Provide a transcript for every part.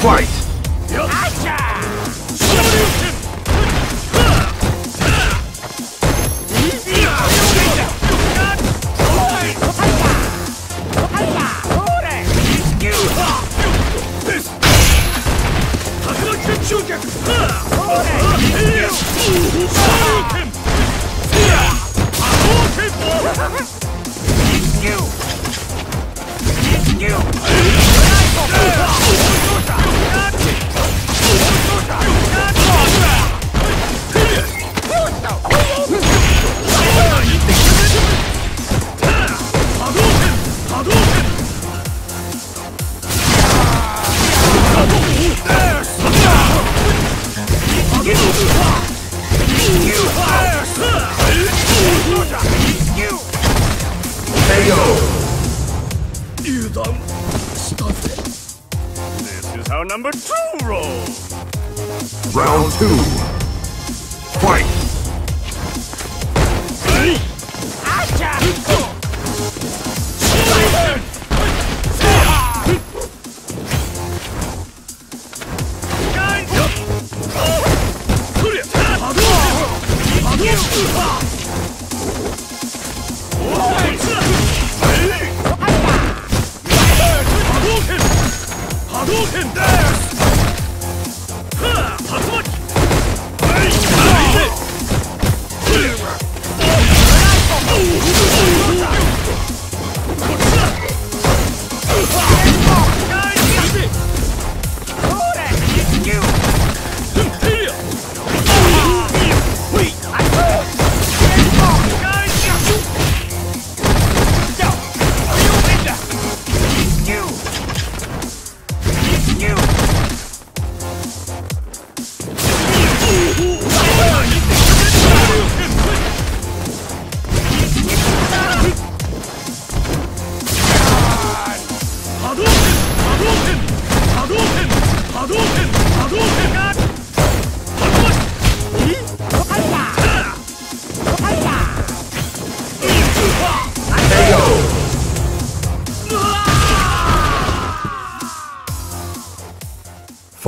Fight! This is how number two rolls. Round two. Fight!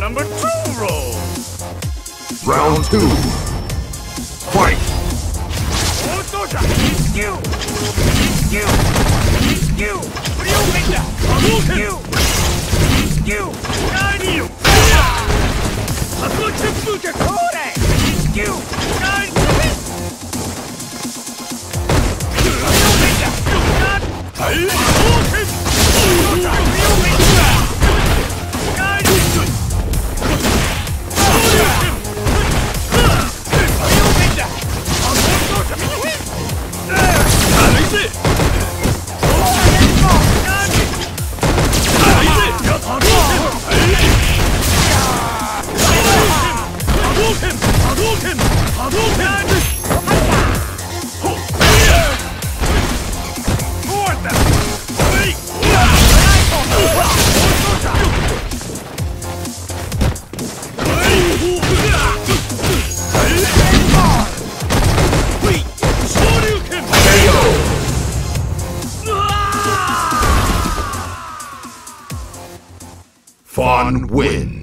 number two rolls. Round two. Fight! Fawn wins.